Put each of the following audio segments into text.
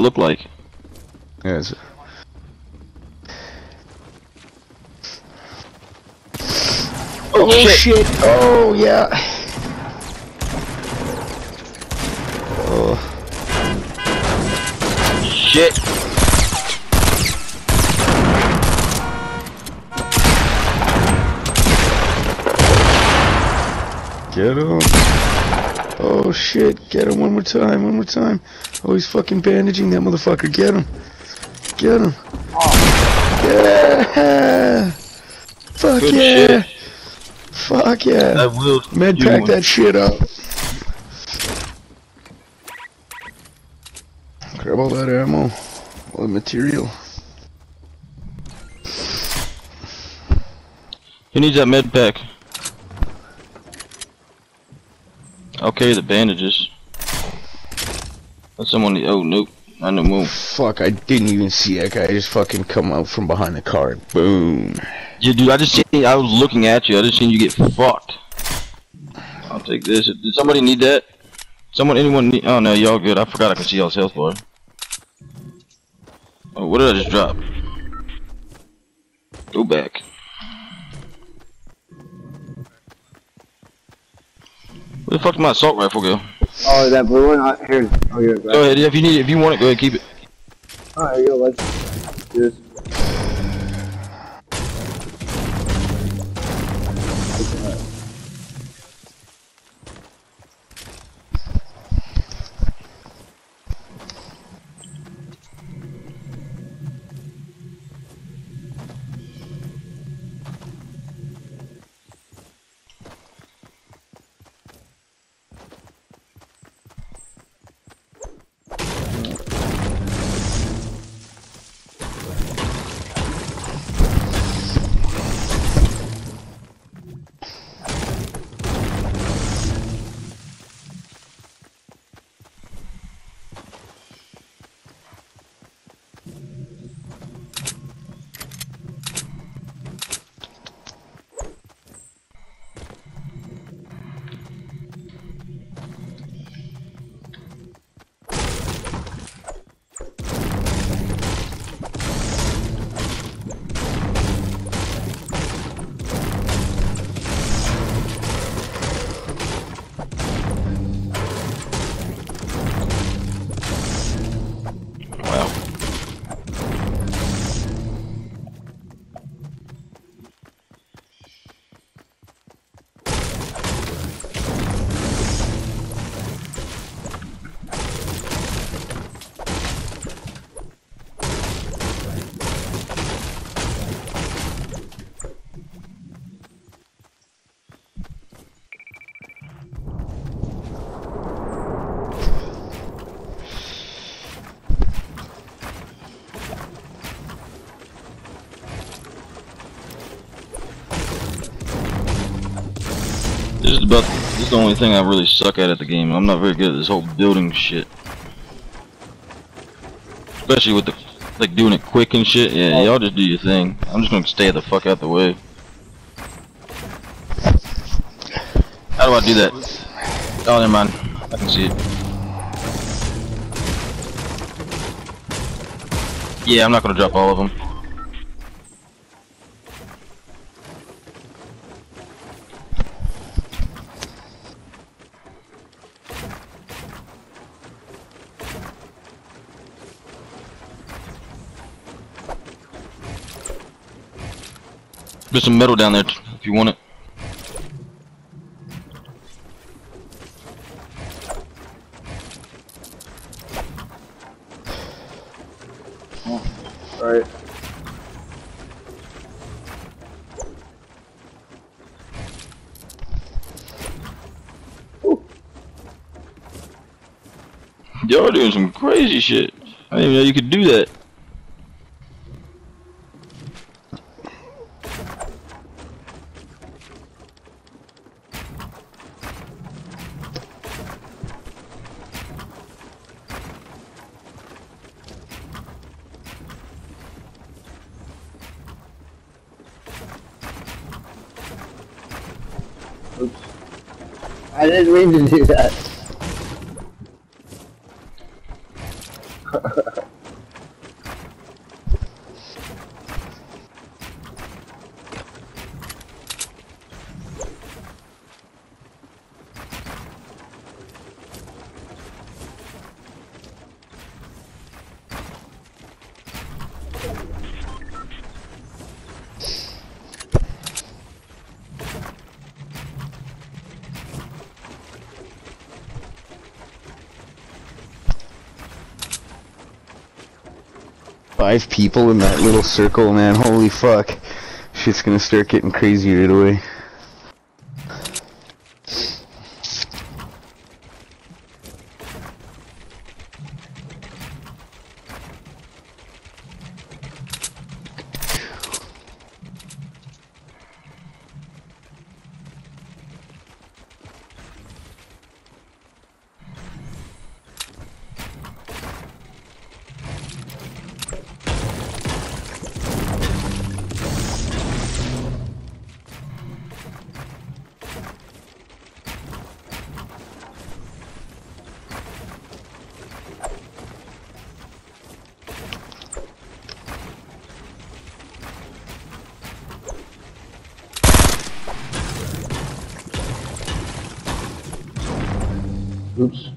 look like? Yes. Oh, Oh shit! Oh yeah. Oh, Shit. get him! Oh shit! Get him one more time! One more time! Oh, he's fucking bandaging that motherfucker! Get him! Get him! Yeah! Fuck Good yeah! shit. Fuck yeah! I will. Med pack that shit up. Grab all that ammo, all the material. Who needs that med pack? Okay, the bandages. That's someone. Oh nope, I know move. Fuck, I didn't even see that guy just fucking come out from behind the car. Boom. Yeah, dude, I just seen. I was looking at you. I just seen you get fucked. I'll take this. Did somebody need that? Someone, anyone need? Oh no, y'all good. I forgot I can see y'all's health bar. Oh, what did I just drop? Go back. Where the fuck did my assault rifle go? Oh, that blue one? Here. Oh, here. Go ahead, if you need it, if you want it, go ahead, keep it. About this is the only thing I really suck at at the game. I'm not very good at this whole building shit. Especially with the like doing it quick and shit. Yeah, y'all just do your thing. I'm just gonna stay the fuck out the way. How do I do that? Oh, never mind. I can see it. Yeah, I'm not gonna drop all of them. There's some metal down there if you want it. Alright. Y'all doing some crazy shit. I didn't even know you could do that. Didn't mean to do that. Five people in that little circle, man. Holy fuck. Shit's gonna start getting crazy right Oops.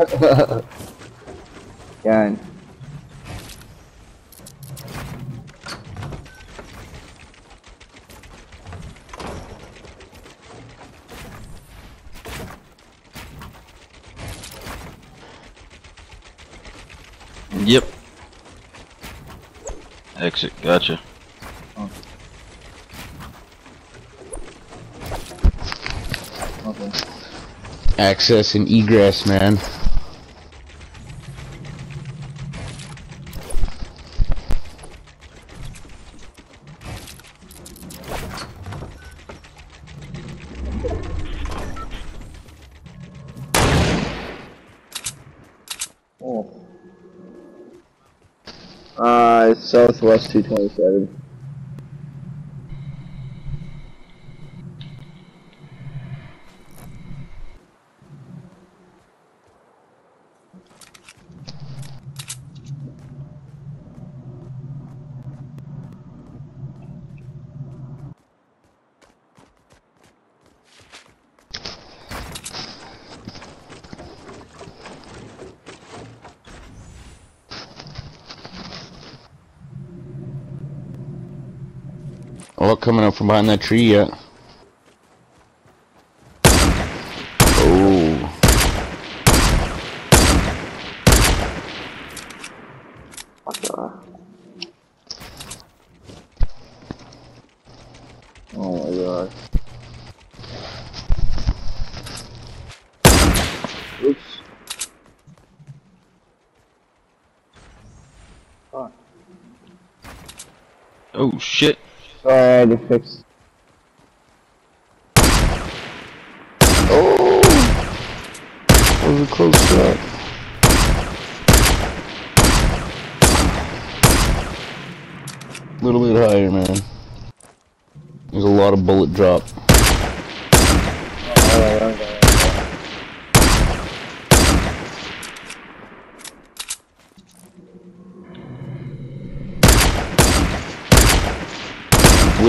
yeah. Yep. Exit. Gotcha. Okay. Access and egress, man. Oh. Uh, Southwest 227. Oh, coming up from behind that tree yet. Oh. Oh my god. Oops. Fuck. Oh shit. Sorry, I had to fix. Oh! That was a close shot. A little bit higher, man. There's a lot of bullet drop.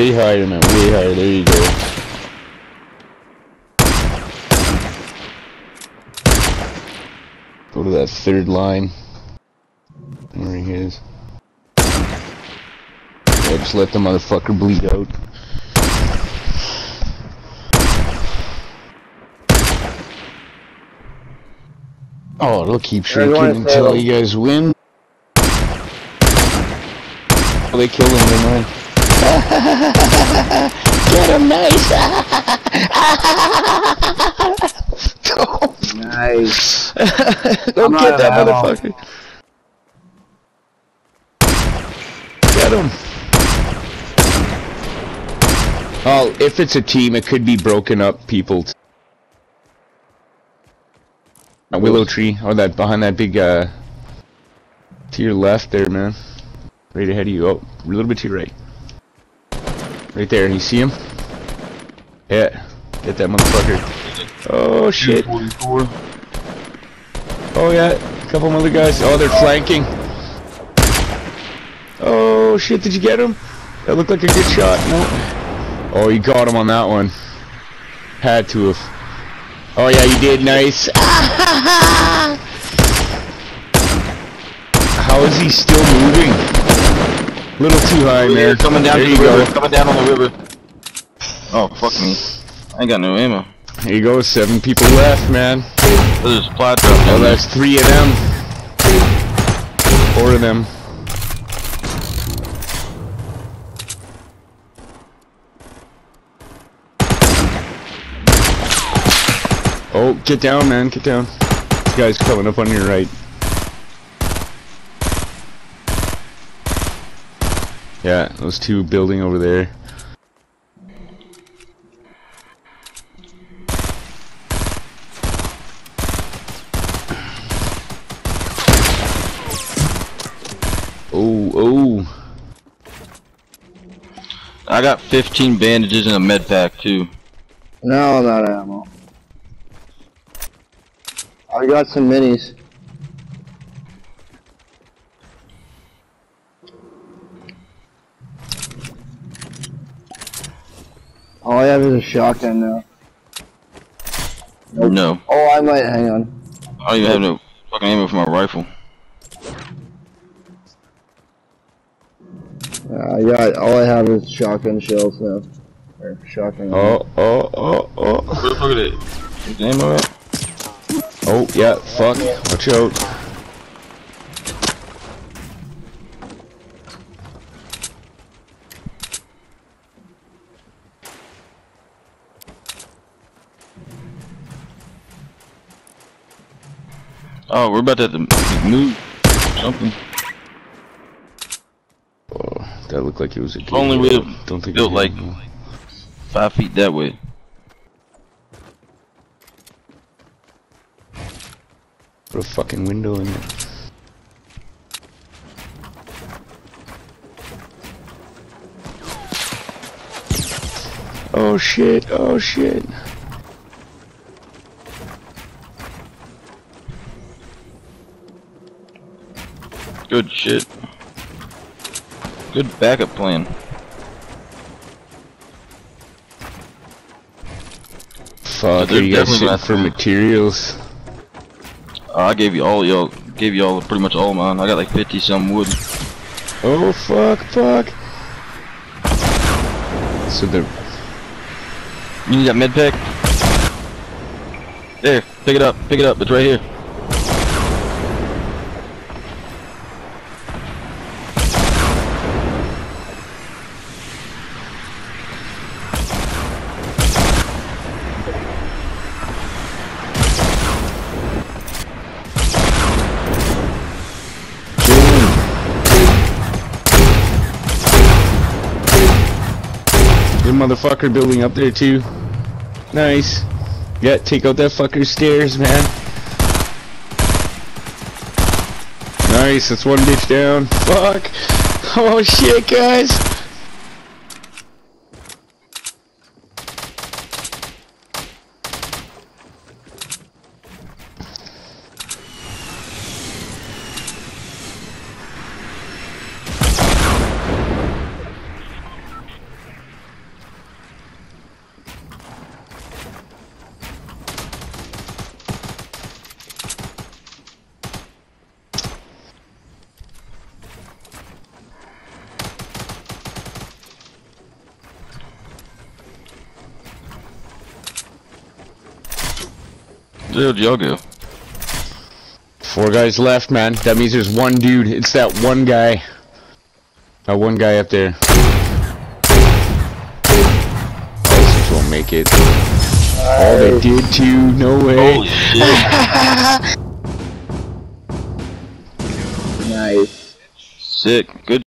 Way higher, man. Way higher. There you go. Go to that third line. There he is. Yeah, just let the motherfucker bleed out. Oh, it'll keep Everyone until you guys win. Oh, they killed him, never mind. Get him nice! Nice. Don't I'm get that motherfucker. Get him. Oh, if it's a team, it could be broken up people. A willow tree, or that behind that big, uh, to your left there, man. Right ahead of you. Oh, a little bit to your right. Right there. You see him? Yeah. Get that motherfucker. Oh shit. Oh yeah. a Couple other guys. Oh, they're flanking. Oh shit. Did you get him? That looked like a good shot. No. Oh, you got him on that one. Had to have. Oh yeah, you did. Nice. How is he still moving? Little too high, Yeah, man. coming down there the river. go. Coming down on the river. Oh, fuck me. I ain't got no ammo. Here you go. Seven people left, man. There's a supply drop Oh, down that's three of them. Four of them. Oh, get down, man. Get down. This guy's coming up on your right. Yeah, those two building over there. Oh, oh. I got 15 bandages and a med pack too. No, I'm out of ammo. I got some minis. All I have is a shotgun now. Nope. No. Oh, I might. Hang on. I don't even have no fucking ammo for my rifle. Uh, I got. All I have is shotgun shells now. Or shotgun. Oh, oh, oh, oh. Where the fuck are they? Is the ammo at? Oh, yeah, fuck. Watch out. Oh, we're about to have to move something. Oh, that looked like it was a If only we. Don't think built like five feet that way. Put a fucking window in it. Oh shit, oh shit. Shit. Good backup plan. Fuck, they're you guys shooting for materials? Uh, I gave you all y'all gave you all pretty much all mine. I got like 50 some wood. Oh fuck, fuck. So the You need that med pack? There, pick it up, pick it up. It's right here. Motherfucker building up there too. Nice. Yeah, take out that fucker's stairs, man. Nice, that's one bitch down. Fuck. Oh shit, guys. Where'd y'all go? Four guys left, man. That means there's one dude. It's that one guy. That one guy up there. Oh, this won't make it. Oh, they did too. No way. Holy shit. Nice. Sick. Good